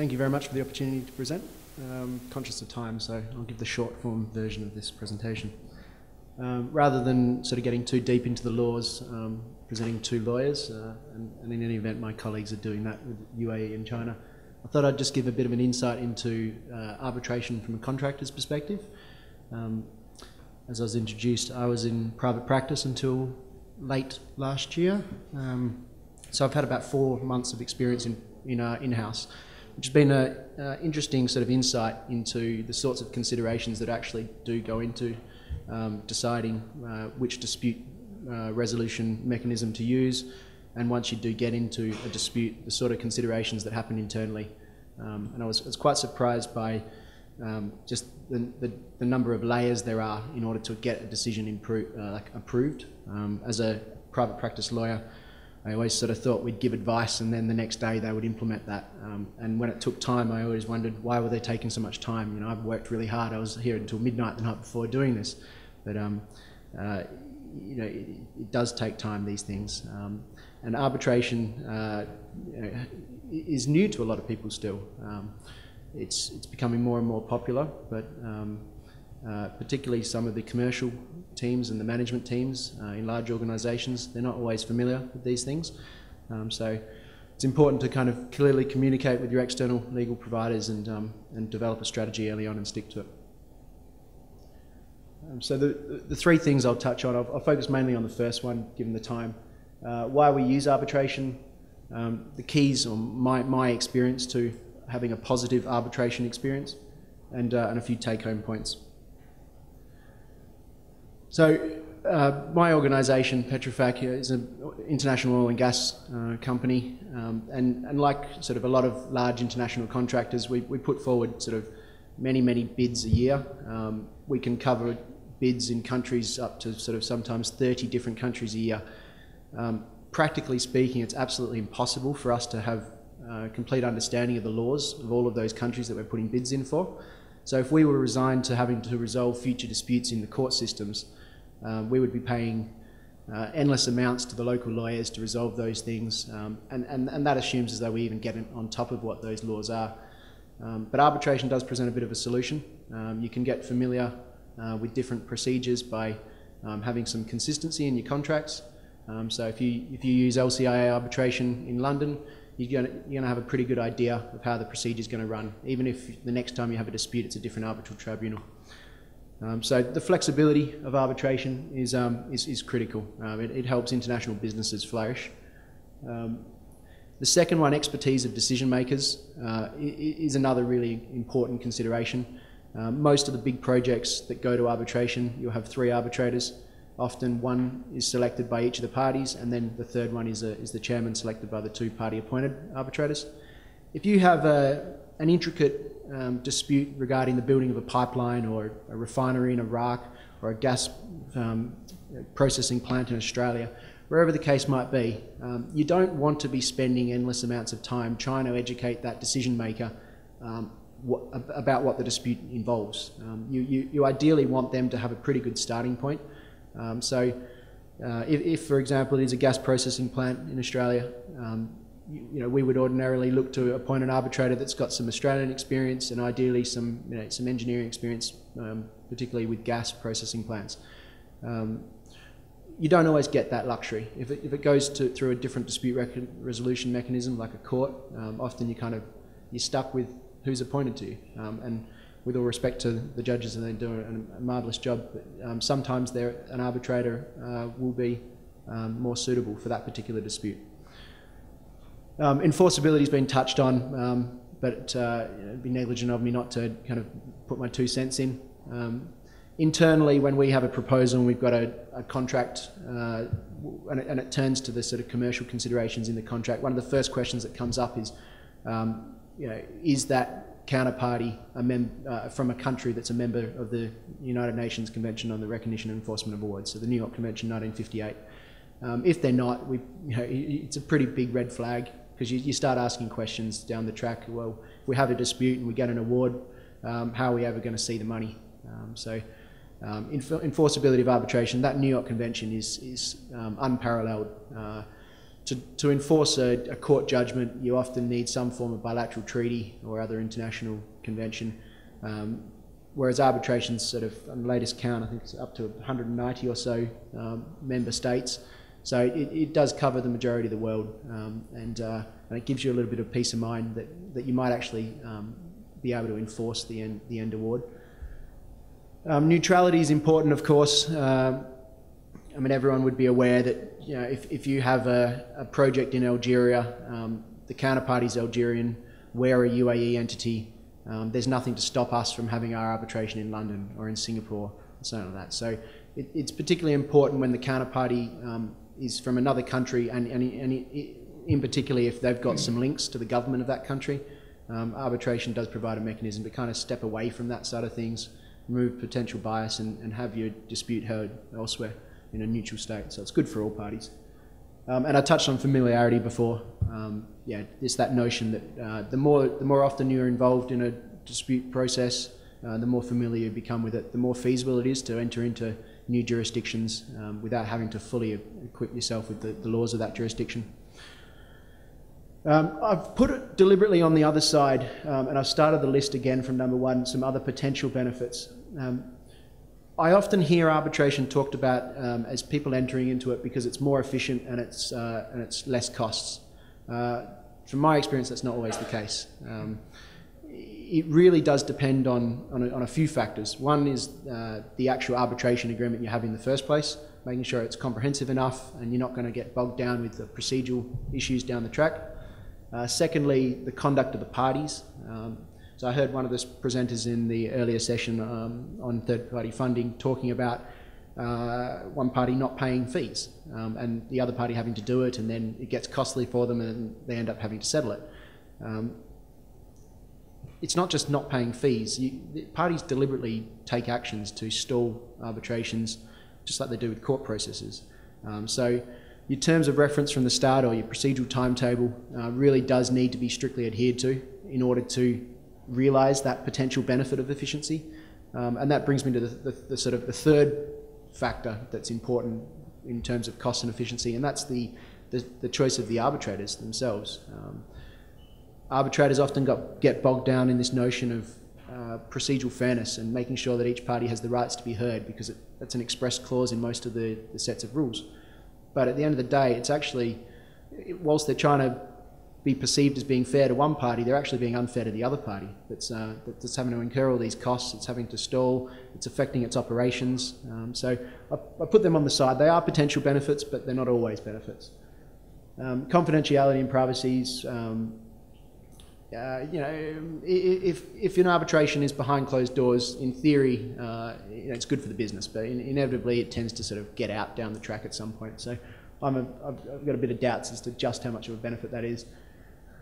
thank you very much for the opportunity to present. Um, conscious of time, so I'll give the short form version of this presentation. Um, rather than sort of getting too deep into the laws, um, presenting to lawyers, uh, and, and, in any event, my colleagues are doing that with UAE and China. I thought I'd just give a bit of an insight into uh, arbitration from a contractor's perspective. Um, as I was introduced, I was in private practice until late last year. Um, so I've had about four months of experience in, in uh, in-house, which has been an interesting sort of insight into the sorts of considerations that actually do go into um, deciding uh, which dispute uh, resolution mechanism to use, and once you do get into a dispute, the sort of considerations that happen internally. Um, and I was, was, quite surprised by um, just the, the, the, number of layers there are in order to get a decision uh, approved. Um, as a private practice lawyer, I always sort of thought we'd give advice and then the next day they would implement that. Um, and when it took time, I always wondered why were they taking so much time? You know, I've worked really hard. I was here until midnight the night before doing this, but um, uh, you know, it, it, does take time. These things, um, and arbitration uh, is new to a lot of people still. Um, it's it's becoming more and more popular, but um, uh, particularly some of the commercial teams and the management teams uh, in large organisations, they're not always familiar with these things. Um, so it's important to kind of clearly communicate with your external legal providers and, um, and develop a strategy early on and stick to it. Um, so the, the three things I'll touch on, I'll, I'll, focus mainly on the first one, given the time. Uh, why we use arbitration, um, the keys, or my, my experience to having a positive arbitration experience, and, uh, and a few take-home points. So uh, my organisation, Petrofac, is an international oil and gas uh, company, um, and, and like sort of a lot of large international contractors, we, we put forward sort of many, many bids a year. Um, we can cover bids in countries up to sort of sometimes 30 different countries a year. Um, practically speaking, it's absolutely impossible for us to have a uh, complete understanding of the laws of all of those countries that we're putting bids in for. So if we were resigned to having to resolve future disputes in the court systems, um, we would be paying uh, endless amounts to the local lawyers to resolve those things, um, and, and, and that assumes as though we even get on top of what those laws are. Um, but arbitration does present a bit of a solution. Um, you can get familiar uh, with different procedures by um, having some consistency in your contracts. Um, so if you, if you use LCIA arbitration in London, you're going to have a pretty good idea of how the procedure is going to run, even if the next time you have a dispute, it's a different arbitral tribunal. Um, so the flexibility of arbitration is, um, is, is, critical. Um, it, it, helps international businesses flourish. Um, the second one, expertise of decision makers, uh, is another really important consideration. Um, most of the big projects that go to arbitration, you'll have three arbitrators. Often one is selected by each of the parties, and then the third one is, a, is the chairman selected by the two party appointed arbitrators. If you have a, an intricate um, dispute regarding the building of a pipeline or a refinery in Iraq or a gas um, processing plant in Australia, wherever the case might be, um, you don't want to be spending endless amounts of time trying to educate that decision maker um, what, about what the dispute involves. Um, you, you, you, ideally want them to have a pretty good starting point. Um, so uh, if, if, for example, it is a gas processing plant in Australia, you know, we would ordinarily look to appoint an arbitrator that's got some Australian experience and ideally some, you know, some engineering experience, um, particularly with gas processing plants. Um, you don't always get that luxury. If it, if it goes to, through a different dispute resolution mechanism like a court, um, often you kind of, you're stuck with who's appointed to you. Um, and with all respect to the judges, and they do a, marvellous job, but um, sometimes an arbitrator uh, will be um, more suitable for that particular dispute. Um, enforceability has been touched on, um, but uh, it'd be negligent of me not to kind of put my two cents in. Um, internally, when we have a proposal and we've got a, a contract uh, and, it, and, it, turns to the sort of commercial considerations in the contract, one of the first questions that comes up is, um, you know, is that counterparty uh, from a country that's a member of the United Nations Convention on the Recognition and Enforcement of Awards, so the New York Convention 1958. Um, if they're not, we, you know, it's a pretty big red flag because you, you, start asking questions down the track. Well, if we have a dispute and we get an award, um, how are we ever going to see the money? Um, so, um, enforceability of arbitration, that New York Convention is, is um, unparalleled. Uh, to, to enforce a, a, court judgment, you often need some form of bilateral treaty or other international convention. Um, whereas arbitration's sort of, on the latest count, I think it's up to 190 or so um, member states. So it, it, does cover the majority of the world, um, and, uh, and it gives you a little bit of peace of mind that, that you might actually um, be able to enforce the end, the end award. Um, neutrality is important, of course. Uh, I mean, everyone would be aware that you know, if, if you have a, a project in Algeria, um, the counterparty is Algerian, we're a UAE entity, um, there's nothing to stop us from having our arbitration in London or in Singapore and something like that. So it, it's particularly important when the counterparty um, is from another country and, and, and in particular if they've got some links to the government of that country. Um, arbitration does provide a mechanism to kind of step away from that side of things, remove potential bias and, and have your dispute heard elsewhere in a neutral state. So it's good for all parties. Um, and I touched on familiarity before. Um, yeah, it's that notion that uh, the more the more often you're involved in a dispute process, uh, the more familiar you become with it, the more feasible it is to enter into new jurisdictions um, without having to fully equip yourself with the, the laws of that jurisdiction. Um, I've put it deliberately on the other side, um, and I've started the list again from number one, some other potential benefits. Um, I often hear arbitration talked about um, as people entering into it because it's more efficient and it's, uh, and it's less costs. Uh, from my experience, that's not always the case. Um, it really does depend on, on, a, on a few factors. One is uh, the actual arbitration agreement you have in the first place, making sure it's comprehensive enough and you're not going to get bogged down with the procedural issues down the track. Uh, secondly, the conduct of the parties. Um, so I heard one of the presenters in the earlier session um, on third-party funding talking about uh, one party not paying fees um, and the other party having to do it, and then it gets costly for them, and they end up having to settle it. Um, it's not just not paying fees. You, parties deliberately take actions to stall arbitrations, just like they do with court processes. Um, so your terms of reference from the start or your procedural timetable uh, really does need to be strictly adhered to in order to realise that potential benefit of efficiency. Um, and that brings me to the, the, the, sort of the third factor that's important in terms of cost and efficiency, and that's the, the, the choice of the arbitrators themselves. Um, arbitrators often got, get bogged down in this notion of uh, procedural fairness and making sure that each party has the rights to be heard because it, that's an express clause in most of the, the sets of rules. But at the end of the day, it's actually, whilst they're trying to be perceived as being fair to one party, they're actually being unfair to the other party that's, uh, that's having to incur all these costs, it's having to stall, it's affecting its operations. Um, so I, I, put them on the side. They are potential benefits, but they're not always benefits. Um, confidentiality and privacies, um, uh, you know, if, if an arbitration is behind closed doors, in theory, uh, you know, it's good for the business, but in, inevitably it tends to sort of get out down the track at some point. So I'm a, I've got a bit of doubts as to just how much of a benefit that is.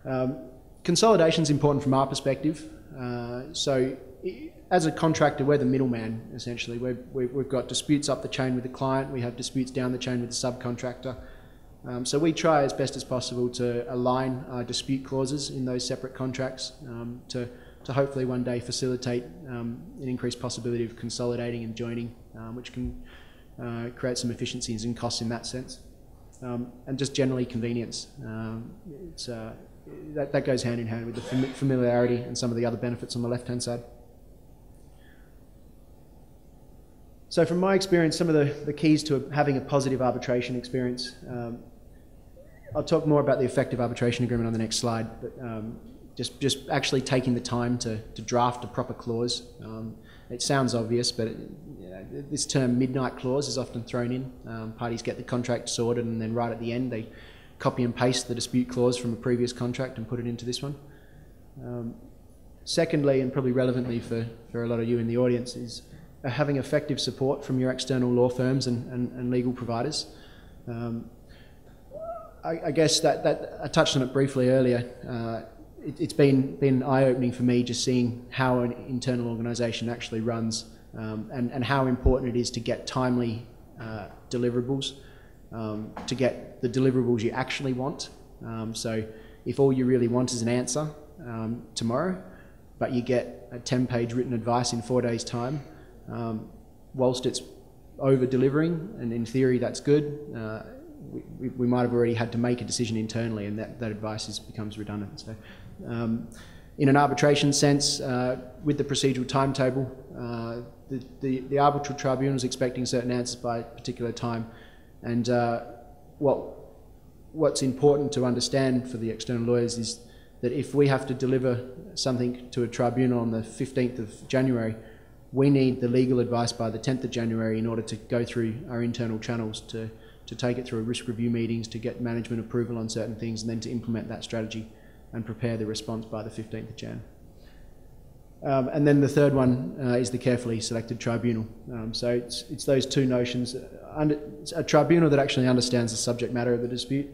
Um, consolidation is important from our perspective. Uh, so, as a contractor, we're the middleman essentially. we have got disputes up the chain with the client, we have disputes down the chain with the subcontractor. Um, so, we try as best as possible to align our dispute clauses in those separate contracts um, to, to hopefully one day facilitate um, an increased possibility of consolidating and joining, um, which can uh, create some efficiencies and costs in that sense. Um, and just generally convenience. Um, it's, uh, that, that goes hand in hand with the familiarity and some of the other benefits on the left-hand side. So from my experience, some of the, the keys to having a positive arbitration experience, um, I'll talk more about the effective arbitration agreement on the next slide, but um, just, just actually taking the time to, to draft a proper clause. Um, it sounds obvious, but it, you know, this term midnight clause is often thrown in. Um, parties get the contract sorted and then right at the end they copy and paste the dispute clause from a previous contract and put it into this one. Um, secondly, and probably relevantly for, for a lot of you in the audience, is uh, having effective support from your external law firms and, and, and legal providers. Um, I, I, guess that, that I touched on it briefly earlier. Uh, it, has been, been eye-opening for me just seeing how an internal organisation actually runs um, and, and how important it is to get timely uh, deliverables um, to get the deliverables you actually want. Um, so if all you really want is an answer um, tomorrow, but you get a 10 page written advice in four days' time, um, whilst it's over delivering, and in theory that's good, uh, we, we might have already had to make a decision internally, and that, that advice is, becomes redundant. So, um, in an arbitration sense, uh, with the procedural timetable, uh, the, the, the, arbitral tribunal is expecting certain answers by a particular time, and uh, what what's important to understand for the external lawyers is that if we have to deliver something to a tribunal on the 15th of January, we need the legal advice by the 10th of January in order to go through our internal channels to, to take it through risk review meetings, to get management approval on certain things, and then to implement that strategy and prepare the response by the 15th of Jan. Um, and then the third one uh, is the carefully selected tribunal. Um, so it's, it's those two notions. Under, a tribunal that actually understands the subject matter of the dispute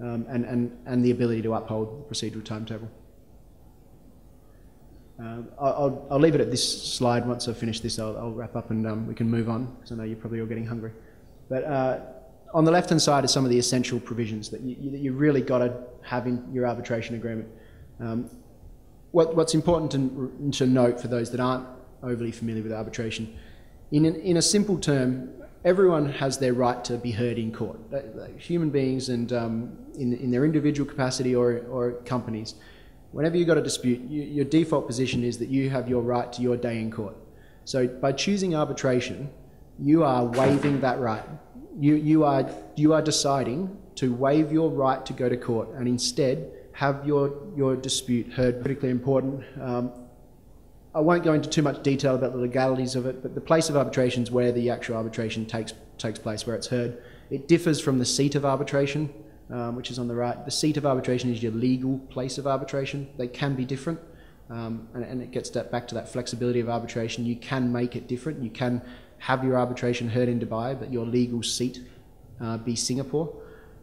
um, and, and, and the ability to uphold the procedural timetable. Uh, I'll, I'll leave it at this slide. Once I've finished this, I'll, I'll wrap up and um, we can move on because I know you're probably all getting hungry. But uh, on the left-hand side are some of the essential provisions that you, you, have really got to have in your arbitration agreement. Um, what, what's important to, to, note for those that aren't overly familiar with arbitration, in, an, in a simple term, everyone has their right to be heard in court. Human beings and um, in, in their individual capacity or, or companies whenever you've got a dispute, you, your default position is that you have your right to your day in court. So by choosing arbitration, you are waiving that right. You, you, are, you are deciding to waive your right to go to court and instead have your, your dispute heard. Critically important. Um, I won't go into too much detail about the legalities of it, but the place of arbitration is where the actual arbitration takes, takes place, where it's heard. It differs from the seat of arbitration um, which is on the right. The seat of arbitration is your legal place of arbitration. They can be different, um, and, and, it gets that back to that flexibility of arbitration. You can make it different. You can have your arbitration heard in Dubai, but your legal seat uh, be Singapore.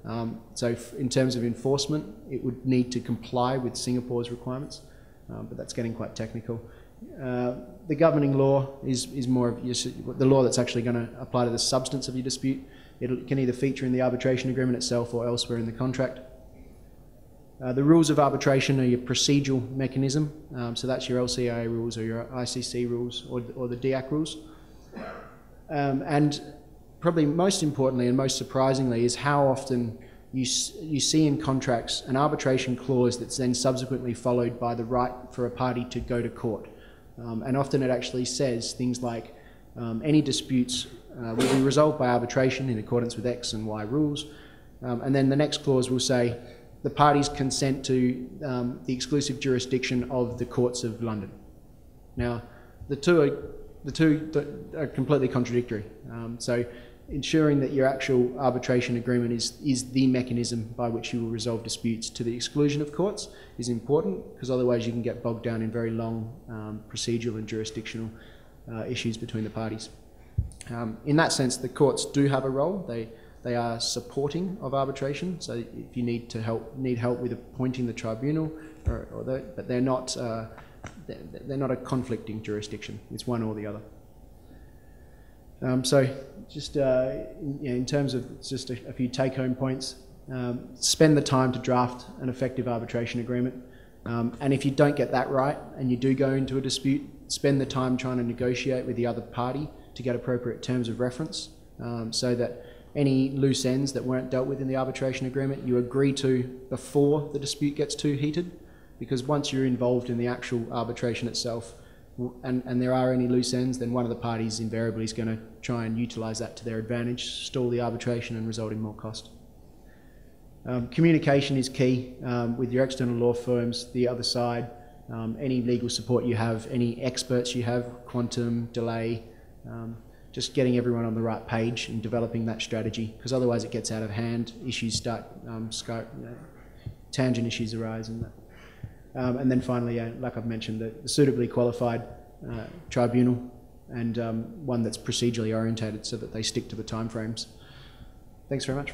Um, so, in terms of enforcement, it would need to comply with Singapore's requirements, um, but that's getting quite technical. Uh, the governing law is, is more of your, the law that's actually going to apply to the substance of your dispute. It can either feature in the arbitration agreement itself or elsewhere in the contract. Uh, the rules of arbitration are your procedural mechanism, um, so that's your LCIA rules or your ICC rules or, or the DIAC rules. Um, and probably most importantly and most surprisingly is how often you, you see in contracts an arbitration clause that's then subsequently followed by the right for a party to go to court. Um, and often it actually says things like um, any disputes uh, will be resolved by arbitration in accordance with X and Y rules. Um, and then the next clause will say the parties consent to um, the exclusive jurisdiction of the courts of London. Now, the two are, the two are completely contradictory. Um, so ensuring that your actual arbitration agreement is, is the mechanism by which you will resolve disputes to the exclusion of courts is important because otherwise you can get bogged down in very long um, procedural and jurisdictional uh, issues between the parties. Um, in that sense, the courts do have a role. They they are supporting of arbitration. So if you need to help need help with appointing the tribunal, or, or the, but they're not uh, they're not a conflicting jurisdiction. It's one or the other. Um, so just uh, in, in, terms of just a, a few take-home points, um, spend the time to draft an effective arbitration agreement. Um, and if you don't get that right and you do go into a dispute, spend the time trying to negotiate with the other party to get appropriate terms of reference um, so that any loose ends that weren't dealt with in the arbitration agreement you agree to before the dispute gets too heated because once you're involved in the actual arbitration itself and, and there are any loose ends then one of the parties invariably is going to try and utilise that to their advantage, stall the arbitration and result in more cost. Um, communication is key um, with your external law firms, the other side, um, any legal support you have, any experts you have, quantum, delay, um, just getting everyone on the right page and developing that strategy, because otherwise it gets out of hand. Issues start, um, scope, you know, tangent issues arise, and um, and then finally, uh, like I've mentioned, the, suitably qualified uh, tribunal and um, one that's procedurally orientated so that they stick to the timeframes. Thanks very much.